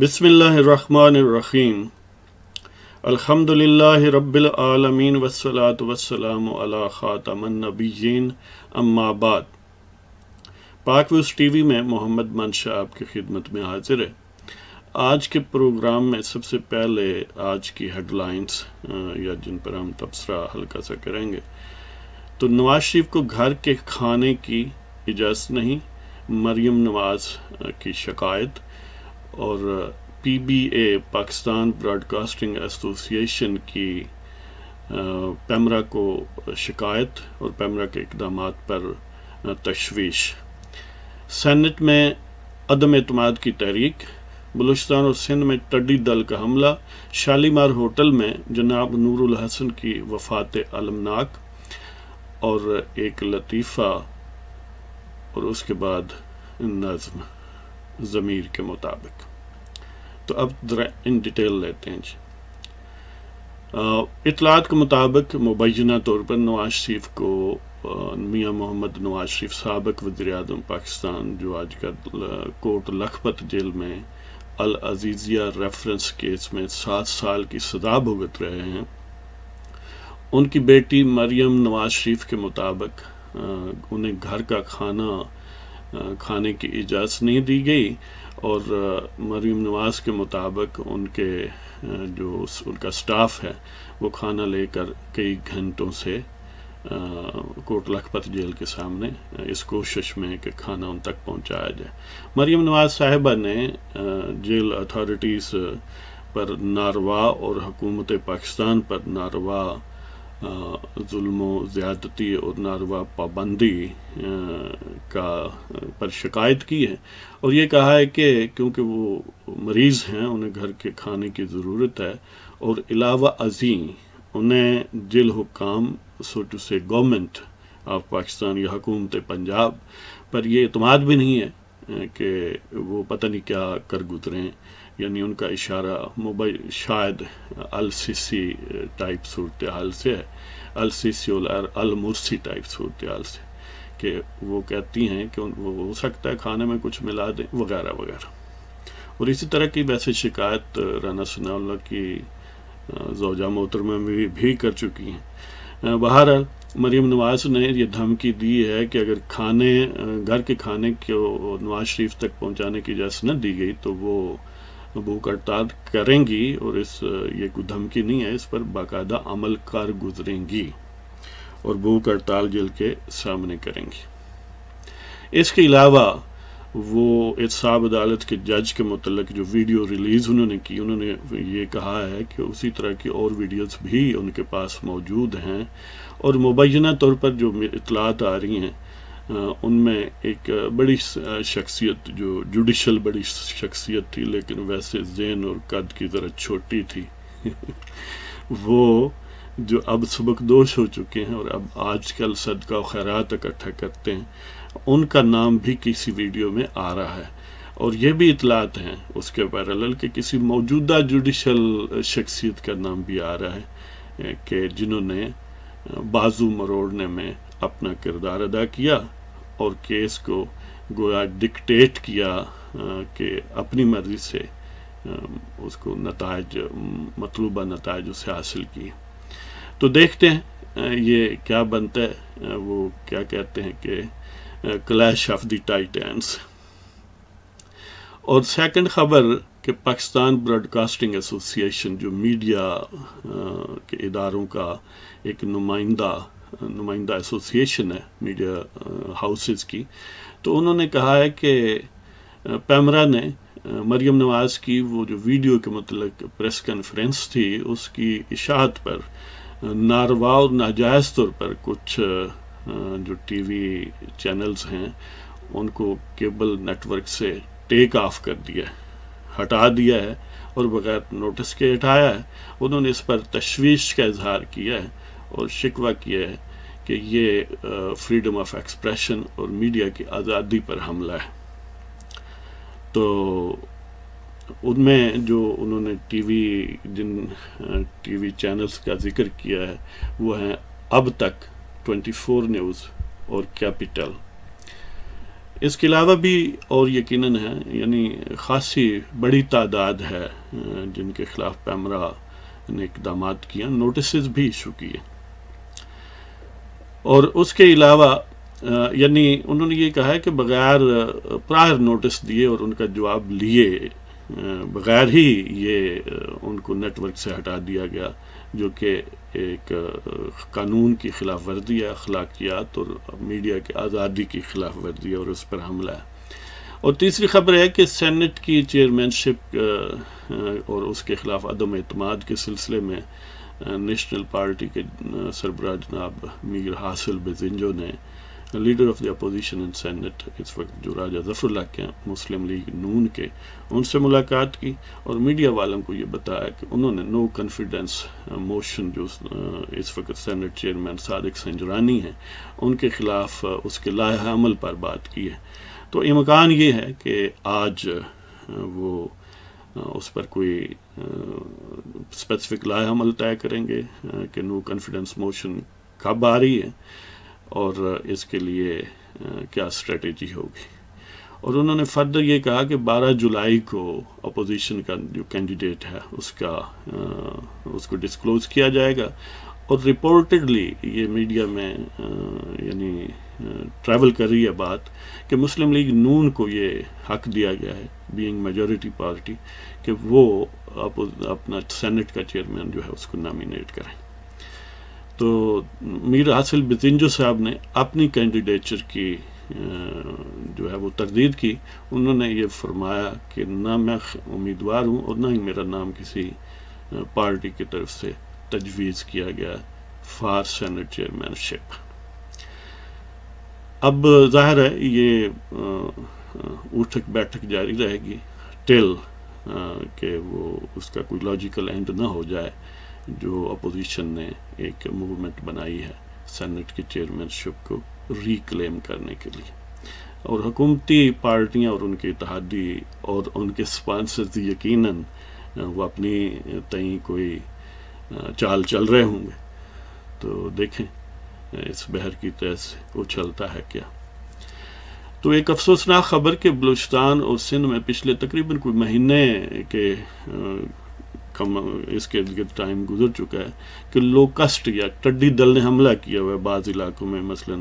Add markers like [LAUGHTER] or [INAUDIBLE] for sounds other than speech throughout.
بسم اللہ الرحمن الرحیم الحمد للہ رب العالمین والصلاة والسلام علی خاتم النبیین اما بعد پاک ویوز ٹی وی میں محمد منشا آپ کی خدمت میں حاضر ہے. آج کے پروگرام میں سب سے پہلے آج کی ہیڈ لائنز یا جن پر ہم تبصرہ ہلکا سا کریں گے. تو نواز شریف کو گھر کے کھانے کی اجازت نہیں، مریم نواز کی شکایت. اور P B A, Pakistan broadcasting association کی پیمرا کو شکایت اور پیمرا کے اقدامات پر تشویش۔ سینٹ میں عدم اعتماد کی تحریک، بلوچستان اور سندھ میں ٹڈی دل کا حملہ، شالیمار ہوٹل میں جناب نور الحسن کی وفات علمناک اور ایک لطیفہ اور اس کے بعد نظم۔ ضمیر کے مطابق۔ تو اب ذرا ان ڈیٹیل لیتے ہیں جی۔ اطلاعات کے مطابق مبینہ طور پر نواز شریف کو میاں محمد نواز شریف سابق وزیر اعظم پاکستان جو آج کل کوٹ لکھپت جیل میں العزیزیہ ریفرنس کیس میں سات سال کی سزا بھگت رہے ہیں، ان کی بیٹی مریم نواز شریف کے مطابق انہیں گھر کا کھانا کھانے کی اجازت نہیں دی گئی اور مریم نواز کے مطابق ان کے جو ان کا سٹاف ہے، وہ کھانا لے کر کئی گھنٹوں سے کوٹ لکھپت جیل کے سامنے اس کوشش میں کہ کھانا ان تک پہنچایا جائے۔ مریم نواز صاحبہ نے جیل اتھارٹیز پر ناروا اور حکومت پاکستان پر ناروا ظلم و زیادتی اور ناروا پابندی کا پر شکایت کی ہے۔ اور یہ کہا ہے کہ کیونکہ وہ مریض ہیں، انہیں گھر کے کھانے کی ضرورت ہے۔ اور علاوہ ازیں انہیں جل حکام، سو ٹو سے گورنمنٹ آف پاکستان یا حکومت پنجاب پر یہ اعتماد بھی نہیں ہے کہ وہ پتہ نہیں کیا کر گزریں یعنی ان کا اشارہ موبائل شاید السیسی ٹائپ صورتحال سے ہے۔ السیسی المرسی ٹائپ صورتحال سے کہ وہ کہتی ہیں کہ وہ ہو سکتا ہے کھانے میں کچھ ملا دیں وغیرہ وغیرہ۔ اور اسی طرح کی ویسے شکایت رانا ثناء اللہ کی زوجہ محترمہ میں بھی کر چکی ہیں۔ بہرحال مریم نواز نے یہ دھمکی دی ہے کہ اگر کھانے گھر کے کھانے کو نواز شریف تک پہنچانے کی اجازت نہ دی گئی تو وہ بھوک ہڑتال کریں گی اور اس، یہ کوئی دھمکی نہیں ہے، اس پر باقاعدہ عمل کر گزریں گی اور بھوک ہڑتال جل کے سامنے کریں گی۔ اس کے علاوہ وہ احتساب عدالت کے جج کے متعلق جو ویڈیو ریلیز انہوں نے کی، انہوں نے یہ کہا ہے کہ اسی طرح کی اور ویڈیوز بھی ان کے پاس موجود ہیں اور مبینہ طور پر جو اطلاعات آ رہی ہیں ان میں ایک بڑی شخصیت، جو جوڈیشل بڑی شخصیت تھی، لیکن ویسے ذہن اور قد کی ذرا چھوٹی تھی۔ [LAUGHS] وہ جو اب سبق دوش ہو چکے ہیں اور اب آج کل صدقہ و خیرات اکٹھا کرتے ہیں، ان کا نام بھی کسی ویڈیو میں آ رہا ہے۔ اور یہ بھی اطلاعات ہیں، اس کے پیرالل کہ کسی موجودہ جوڈیشل شخصیت کا نام بھی آ رہا ہے، کہ جنہوں نے بازو مروڑنے میں اپنا کردار ادا کیا۔ اور کیس کو گویا ڈکٹیٹ کیا کہ اپنی مرضی سے اس کو نتائج، مطلوبہ نتائج اسے حاصل کی تو دیکھتے ہیں یہ کیا بنتا ہے وہ کیا کہتے ہیں کہ کلیش آف دی ٹائٹینس اور سیکنڈ خبر کہ پاکستان براڈ کاسٹنگ ایسوسیشن جو میڈیا کے اداروں کا ایک نمائندہ نمائندہ ایسوسیشن ہے میڈیا ہاؤسز کی۔ تو انہوں نے کہا ہے کہ پیمرا نے مریم نواز کی وہ جو ویڈیو کے متعلق پریس کانفرنس تھی، اس کی اشاعت پر ناروا اور ناجائز طور پر کچھ جو ٹی وی چینلز ہیں، ان کو کیبل نیٹ ورک سے ٹیک آف کر دیا ہے، ہٹا دیا ہے اور بغیر نوٹس کے ہٹایا ہے۔ انہوں نے اس پر تشویش کا اظہار کیا ہے۔ اور شکوہ کیا ہے کہ یہ فریڈم آف ایکسپریشن اور میڈیا کی آزادی پر حملہ ہے۔ تو ان میں جو انہوں نے ٹی وی، جن ٹی وی چینلز کا ذکر کیا ہے، وہ ہیں اب تک ٹوینٹی فور نیوز اور کیپیٹل۔ اس کے علاوہ بھی اور یقیناً ہے یعنی خاصی بڑی تعداد ہے جن کے خلاف پیمرا نے اقدامات کیا، نوٹسز بھی ایشو کیے۔ اور اس کے علاوہ یعنی انہوں نے یہ کہا ہے کہ بغیر پرائر نوٹس دیے اور ان کا جواب لیے بغیر ہی یہ ان کو نیٹ ورک سے ہٹا دیا گیا، جو کہ ایک قانون کی خلاف ورزی ہے، اخلاقیات اور میڈیا کی آزادی کی خلاف ورزی ہے اور اس پر حملہ ہے۔ اور تیسری خبر ہے کہ سینٹ کی چیئرمین شپ اور اس کے خلاف عدم اعتماد کے سلسلے میں نیشنل پارٹی کے سربراہ جناب میر حاصل بزنجو نے leader of the opposition in senate اس وقت جو راجہ ظفر اللہ کے مسلم لیگ نون کے، ان سے ملاقات کی اور میڈیا والوں کو یہ بتایا کہ انہوں نے نو کنفیڈنس موشن جو اس وقت سینٹ چیئرمین صادق سنجرانی ہیں، ان کے خلاف اس کے لاہ عمل پر بات کی ہے۔ تو امکان یہ ہے کہ آج وہ اس پر کوئی اسپیسیفک لائح عمل طے کریں گے کہ نو کنفیڈنس موشن کب آ رہی ہے اور اس کے لیے کیا اسٹریٹجی ہوگی۔ اور انہوں نے فردر یہ کہا کہ بارہ جولائی کو اپوزیشن کا جو کینڈیڈیٹ ہے، اس کا اس کو ڈسکلوز کیا جائے گا۔ اور رپورٹڈلی یہ میڈیا میں یعنی ٹریول کر رہی ہے بات کہ مسلم لیگ نون کو یہ حق دیا گیا ہے بینگ میجورٹی پارٹی کہ وہ اپنا سینٹ کا چیئرمین جو ہے اس کو نامینیٹ کریں۔ تو میر حاصل بزنجو صاحب نے اپنی کینڈیڈیچر کی جو ہے وہ تردید کی۔ انہوں نے یہ فرمایا کہ نہ میں امیدوار ہوں اور نہ ہی میرا نام کسی پارٹی کی طرف سے تجویز کیا گیا فار سینٹ چیئرمین شپ اب ظاہر ہے یہ اٹھک بیٹھک جاری رہے گی ٹل کہ وہ اس کا کوئی لاجیکل اینڈ نہ ہو جائے، جو اپوزیشن نے ایک موومنٹ بنائی ہے سینٹ کی چیئرمین شپ کو ریکلیم کرنے کے لیے۔ اور حکومتی پارٹیاں اور ان کے اتحادی اور ان کے اسپانسرز یقیناً وہ اپنی تئیں کوئی چال چل رہے ہوں گے۔ تو دیکھیں۔ اس بحر کی تیز وہ چلتا ہے کیا؟ تو ایک افسوسناک خبر کہ بلوچستان اور سندھ میں پچھلے تقریباً کوئی مہینے کے کم، اس کے ٹائم گزر چکا ہے کہ لوکسٹ یا ٹڈی دل نے حملہ کیا ہوا ہے بعض علاقوں میں، مثلا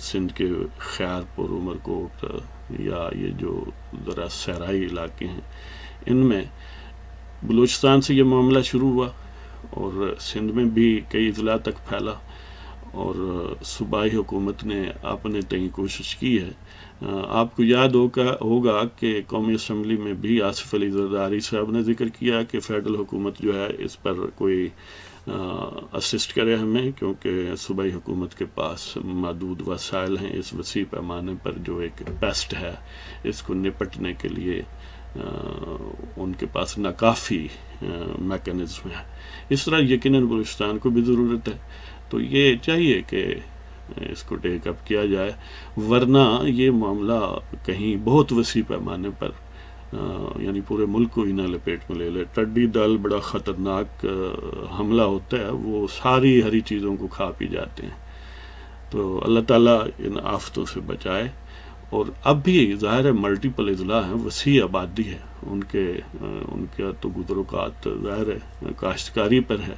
سندھ کے خیار پور عمر کوٹ یا یہ جو ذرا صحرائی علاقے ہیں، ان میں بلوچستان سے یہ معاملہ شروع ہوا۔ اور سندھ میں بھی کئی اضلاع تک پھیلا اور صوبائی حکومت نے اپنے تئیں کوشش کی ہے۔ آپ کو یاد ہوگا ہوگا کہ قومی اسمبلی میں بھی آصف علی زرداری صاحب نے ذکر کیا کہ فیڈرل حکومت جو ہے اس پر کوئی اسسٹ کرے ہمیں کیونکہ صوبائی حکومت کے پاس محدود وسائل ہیں۔ اس وسیع پیمانے پر جو ایک پیسٹ ہے، اس کو نپٹنے کے لیے ان کے پاس ناکافی میکنزم ہے۔ اس طرح یقیناً بلوچستان کو بھی ضرورت ہے۔ تو یہ چاہیے کہ اس کو ٹیک اپ کیا جائے۔ ورنہ یہ معاملہ کہیں بہت وسیع پیمانے پر یعنی پورے ملک کو ہی نہ لپیٹ میں لے لے۔ ٹڈی دل بڑا خطرناک حملہ ہوتا ہے۔ وہ ساری ہری چیزوں کو کھا پی جاتے ہیں۔ تو اللہ تعالیٰ ان آفتوں سے بچائے۔ اور اب بھی ظاہر ہے ملٹیپل اضلاع ہیں، وسیع آبادی ہے۔ ان کے، ان کا تو گزروکات ظاہر ہے، کاشتکاری پر ہے،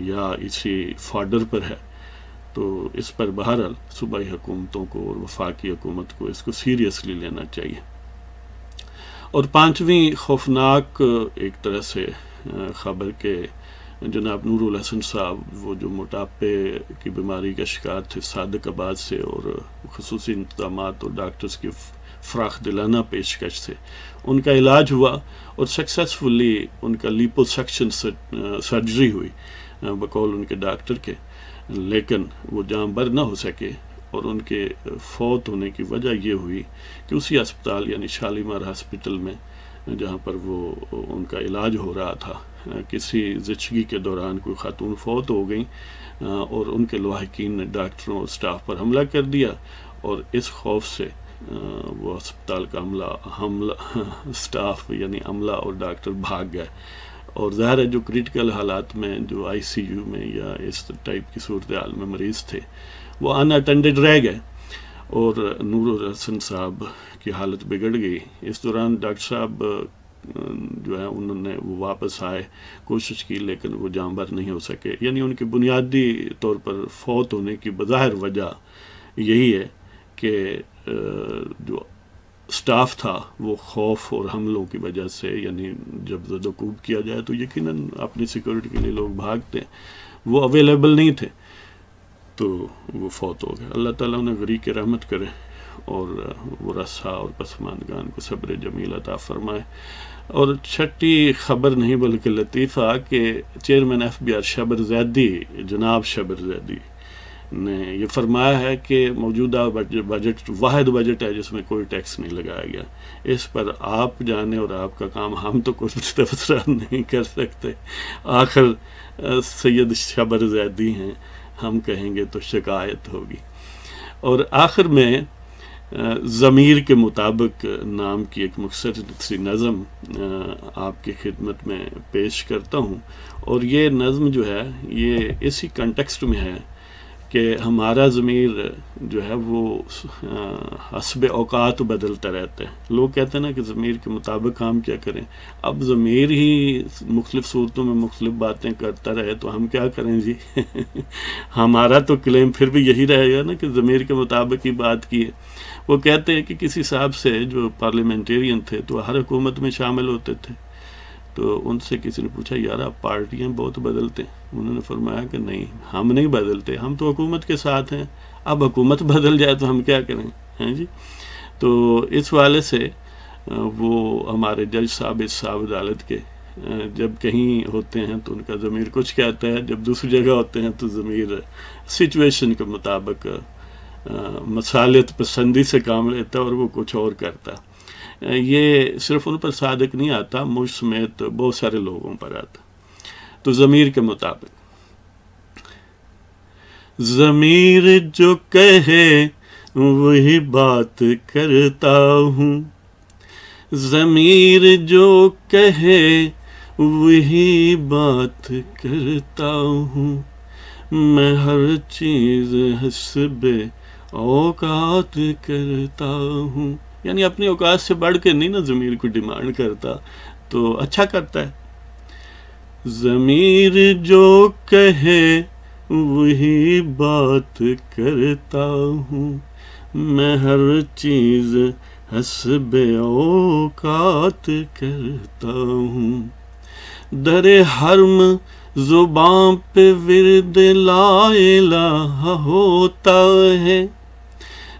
یا اسی فارڈر پر ہے۔ تو اس پر بہرحال صوبائی حکومتوں کو اور وفاقی حکومت کو اس کو سیریسلی لینا چاہیے۔ اور پانچویں خوفناک ایک طرح سے خبر کے جناب نور الحسن صاحب وہ جو موٹاپے کی بیماری کا شکار تھے، صادق آباد سے اور خصوصی انتظامات اور ڈاکٹرز کی فراخ دلانہ پیشکش سے ان کا علاج ہوا اور سکسیسفلی ان کا لیپو سیکشن سرجری ہوئی بقول ان کے ڈاکٹر کے۔ لیکن وہ جام بر نہ ہو سکے اور ان کے فوت ہونے کی وجہ یہ ہوئی کہ اسی اسپتال یعنی شالیمار ہسپتال میں، جہاں پر وہ ان کا علاج ہو رہا تھا۔ کسی زچگی کے دوران کوئی خاتون فوت ہو گئیں اور ان کے لواحقین نے ڈاکٹروں اور سٹاف پر حملہ کر دیا، اور اس خوف سے وہ اسپتال کا عملہ، حملہ، سٹاف یعنی عملہ اور ڈاکٹر بھاگ گئے۔ اور ظاہر ہے جو کریٹیکل حالات میں، جو آئی سی یو میں یا اس ٹائپ کی صورتحال میں مریض تھے، وہ ان اٹینڈڈ رہ گئے۔ اور نور الحسن صاحب کی حالت بگڑ گئی۔ اس دوران ڈاکٹر صاحب جو ہے، انہوں نے وہ واپس آئے، کوشش کی، لیکن وہ جانبر نہیں ہو سکے۔ یعنی ان کی بنیادی طور پر فوت ہونے کی بظاہر وجہ یہی ہے کہ جو سٹاف تھا، وہ خوف اور حملوں کی وجہ سے یعنی جب زد و کوب کیا جائے تو یقیناً اپنی سیکورٹی کے لیے لوگ بھاگتے ہیں۔ وہ اویلیبل نہیں تھے تو وہ فوت ہو گئے۔ اللہ تعالیٰ انہیں غریق رحمت کرے۔ اور وہ رسا اور پسماندگان کو صبر جمیل عطا فرمائے۔ اور چھٹی خبر نہیں بلکہ لطیفہ کہ chairman F B R Shabbar Zaidi, جناب شبر زیدی نے یہ فرمایا ہے کہ موجودہ بجٹ، واحد بجٹ ہے جس میں کوئی ٹیکس نہیں لگایا گیا۔ اس پر آپ جانے اور آپ کا کام ہم تو کچھ تبصرہ نہیں کر سکتے۔ آخر، سید شبر زیدی ہیں، ہم کہیں گے تو شکایت ہوگی۔ اور آخر میں ضمیر کے مطابق نام کی ایک مختصر سی نظم آپ کی خدمت میں پیش کرتا ہوں۔ اور یہ نظم جو ہے، یہ اسی کنٹیکسٹ میں ہے کہ ہمارا ضمیر جو ہے وہ حسب اوقات بدلتا رہتا ہے۔ لوگ کہتے ہیں نا کہ ضمیر کے مطابق کام کیا کریں۔ اب ضمیر ہی مختلف صورتوں میں مختلف باتیں کرتا رہے تو ہم کیا کریں جی؟ [LAUGHS] ہمارا تو کلیم پھر بھی یہی رہے گا نا کہ ضمیر کے مطابق ہی بات کی ہے۔ وہ کہتے ہیں کہ کسی صاحب سے جو پارلیمنٹیرین تھے تو ہر حکومت میں شامل ہوتے تھے۔ تو ان سے کسی نے پوچھا، یار، آپ پارٹیاں بہت بدلتے ہیں. انہوں نے فرمایا کہ نہیں، ہم نہیں بدلتے، ہم تو حکومت کے ساتھ ہیں، اب حکومت [LAUGHS] بدل جائے تو ہم کیا کریں؟ ہیں جی؟ تو اس والے سے وہ ہمارے جج صاحب اس صاحب عدالت کے جب کہیں ہوتے ہیں تو ان کا ضمیر کچھ کہتا ہے، جب دوسری جگہ ہوتے ہیں تو ضمیر سچویشن کے مطابق مسالت پسندی سے کام لیتا ہے اور وہ کچھ اور کرتا یہ صرف ان پر صادق نہیں آتا، مجھ سمیت بہت سارے لوگوں پر آتا۔ تو ضمیر کے مطابق۔ ضمیر جو کہے، وہی بات کرتا ہوں۔ ضمیر جو کہے، وہی بات کرتا ہوں۔ میں ہر چیز حسب اوقات کرتا ہوں۔ یعنی اپنی اوقات سے بڑھ کے نہیں نا ضمیر کو ڈیمانڈ کرتا، تو اچھا کرتا ہے۔ ضمیر جو کہے وہی بات کرتا ہوں۔ میں ہر چیز حسب اوقات کرتا ہوں۔ در حرم زبان پہ ورد لا الہ ہوتا ہے۔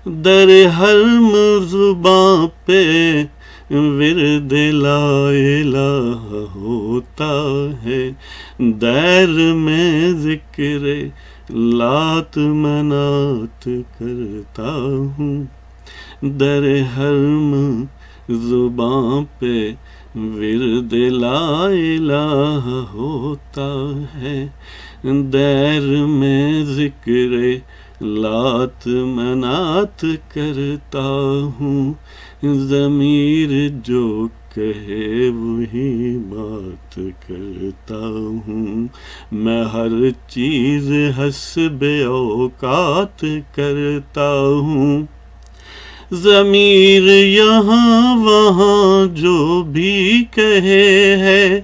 در حرم زباں پہ ورد لا الہ ہوتا ہے۔ دیر میں ذکر لات منات کرتا ہوں۔ در حرم زباں پہ ورد لا الہ ہوتا ہے۔ دیر میں ذکر لات منات کرتا ہوں، ضمیر جو کہے وہی بات کرتا ہوں۔ میں ہر چیز حسب اوقات کرتا ہوں۔ ضمیر یہاں وہاں جو بھی کہے ہے،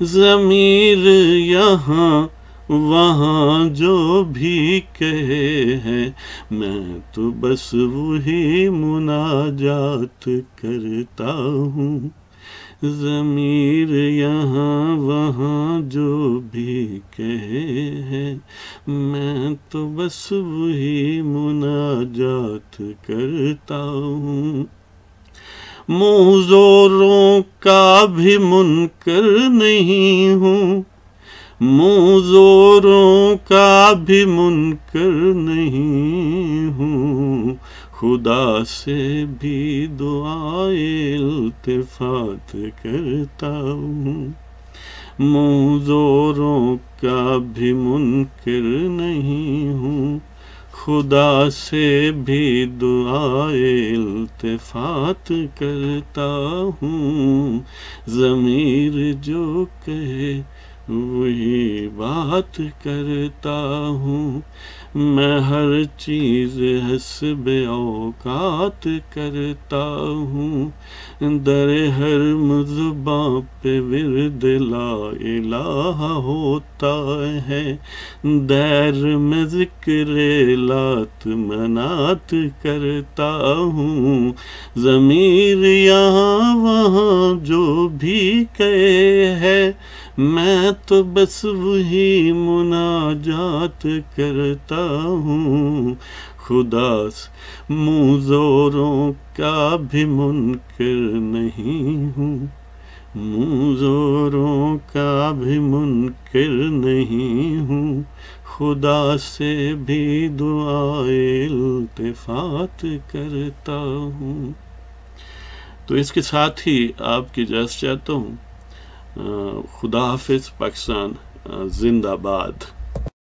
ضمیر یہاں وہاں جو بھی کہے ہیں، میں تو بس وہی مناجات کرتا ہوں۔ ضمیر یہاں، وہاں جو بھی کہے ہیں، میں تو بس وہی مناجات کرتا ہوں۔ منہ زوروں کا بھی منکر نہیں ہوں۔ زوروں کا بھی منکر نہیں ہوں۔ خدا سے بھی دعائے التفات کرتا ہوں۔ زوروں کا بھی منکر نہیں ہوں۔ خدا سے بھی دعائے التفات کرتا ہوں۔ ضمیر جو کہے وہی بات کرتا ہوں۔ میں ہر چیز حسب اوقات کرتا ہوں۔ در ہر مذباں پہ ورد لا الہ ہوتا ہے۔ دیر میں ذکر لات منات کرتا ہوں۔ ضمیر یہاں وہاں جو بھی کہ ہے۔ میں تو بس وہی مناجات کرتا ہوں۔ خدا منہ زوروں کا بھی منکر نہیں ہوں۔ منہ زوروں کا بھی منکر نہیں ہوں۔ خدا سے بھی دعائے التفات کرتا ہوں۔ تو اس کے ساتھ ہی آپ کی اجازت چاہتا ہوں۔ خدا حافظ پاکستان زندہ باد۔